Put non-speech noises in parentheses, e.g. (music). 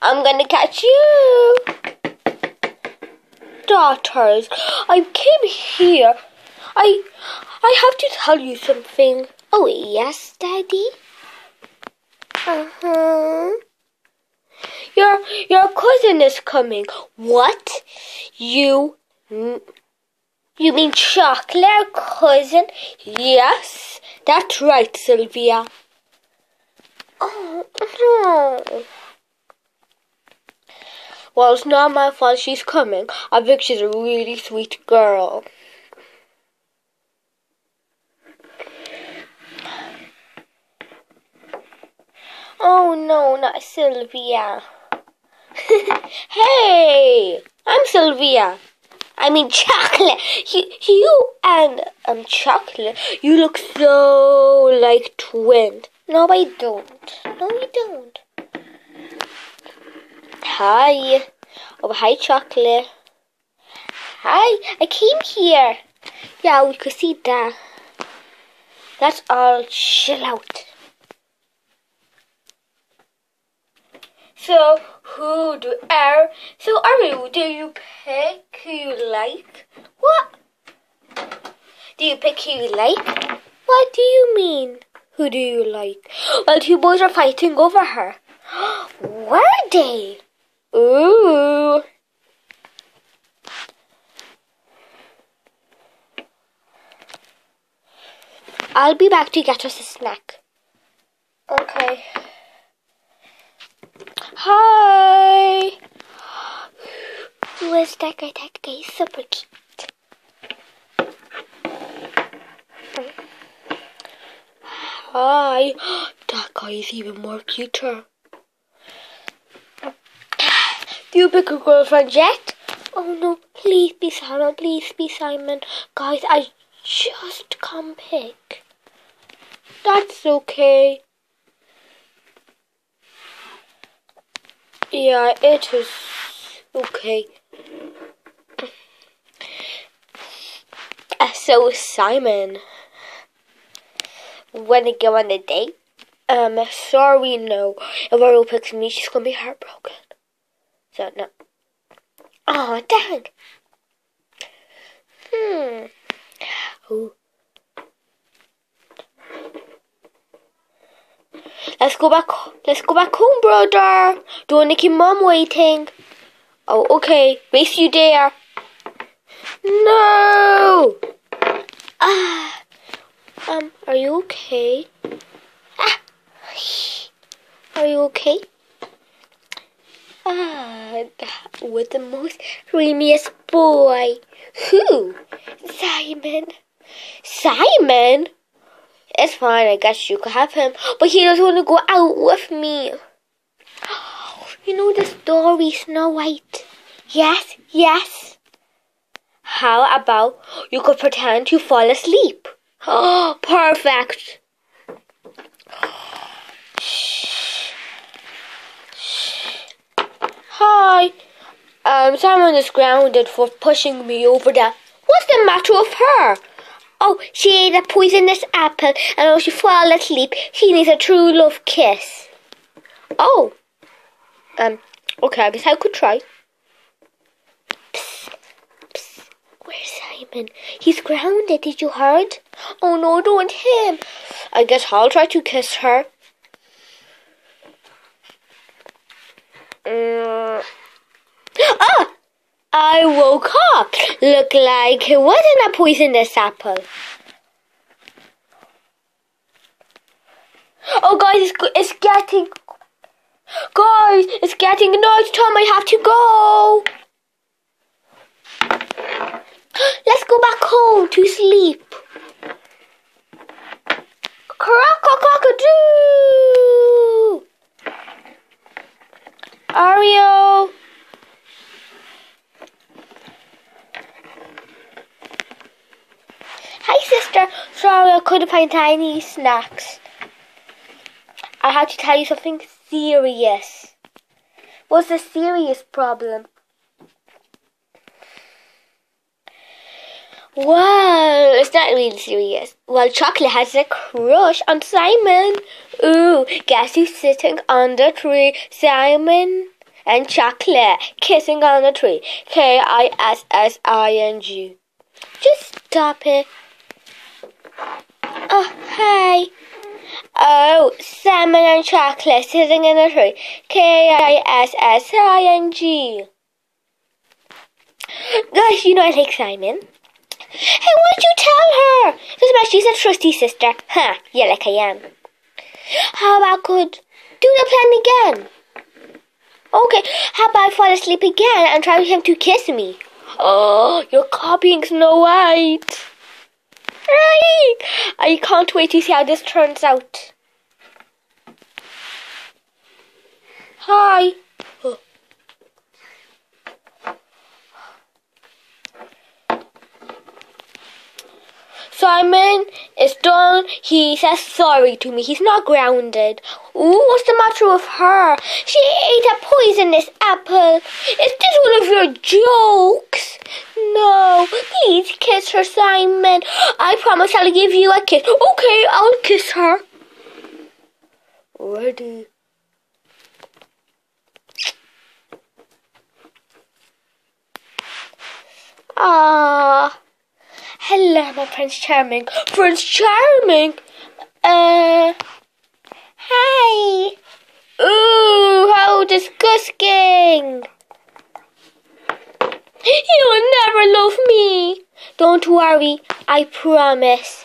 I'm gonna catch you. Daughters, I came here. I I have to tell you something. Oh, yes, Daddy? Uh-huh. Your your cousin is coming. What? You you mean chocolate cousin? Yes, that's right, Sylvia. Oh, no. Well, it's not my fault she's coming. I think she's a really sweet girl. Oh no, not Sylvia. (laughs) hey, I'm Sylvia. I mean chocolate. You, you and um chocolate. You look so like twins. No, I don't. No, you don't. Hi. Oh, hi, chocolate. Hi, I came here. Yeah, we could see that. Let's all chill out. So, who do are so are you? Do you pick who you like? What? Do you pick who you like? What do you mean? Who do you like? Well, two boys are fighting over her. (gasps) Were they? Ooh. I'll be back to get us a snack. Okay. Hi. Who is that guy? That guy is super cute. Hi. (gasps) That guy is even more cuter. Do you pick a girlfriend yet? Oh no, please be Simon, please be Simon. Guys, I just come pick. That's okay. Yeah, it is okay. Uh, so Simon, wanna go on a date? Um, sorry, no. If Ariel picks me, she's gonna be heartbroken. So no. Oh, dang. Hmm. Ooh. Let's go back. Let's go back home, brother. Don't make your mom waiting. Oh, okay. Race you there. No. Ah. Um. Are you okay? Ah. Are you okay? Ah, that was the most dreamiest boy. Who? Simon. Simon? It's fine, I guess you could have him, but he doesn't want to go out with me. (gasps) You know the story, Snow White? Yes, yes. How about you could pretend to fall asleep? Oh, (gasps) perfect. Hi. Um, Simon is grounded for pushing me over there. What's the matter with her? Oh, she ate a poisonous apple, and when she fall asleep, she needs a true love kiss. Oh. Um, okay, I guess I could try. Where's Simon? He's grounded, did you heard? Oh no, don't him. I guess I'll try to kiss her. Mm. Ah! I woke up. Looked like it wasn't a poisonous apple. Oh, guys, it's, it's getting. Guys, it's getting night time. I have to go. Let's go back home to sleep. Cock-a-cock-a-doo! Ariel. Hi, sister. Sorry, I couldn't find any snacks. I have to tell you something serious. What's the serious problem? Well, it's not really serious. Well, Chocolate has a crush on Simon. Ooh, guess who's sitting on the tree? Simon. and chocolate kissing on the tree. K I S S I N G. Just stop it. Oh. Oh, Simon and chocolate sitting in a tree. K I S S I N G. Gosh, you know I like Simon. Hey, why'd you tell her? Doesn't she's a trusty sister. Huh, yeah, like I am. How about could do the plan again? Okay, how about I fall asleep again and try him to kiss me? Oh, you're copying Snow White. I can't wait to see how this turns out. Hi. Simon is done. He says sorry to me. He's not grounded. Ooh, what's the matter with her? She ate a poisonous apple. Is this one of your jokes? No, please kiss her, Simon. I promise I'll give you a kiss. Okay, I'll kiss her. Ready. Ah. Hello, my Prince Charming. Prince Charming? Uh. Hi. Disgusting. (gasps) You'll never love me. Don't worry, I promise.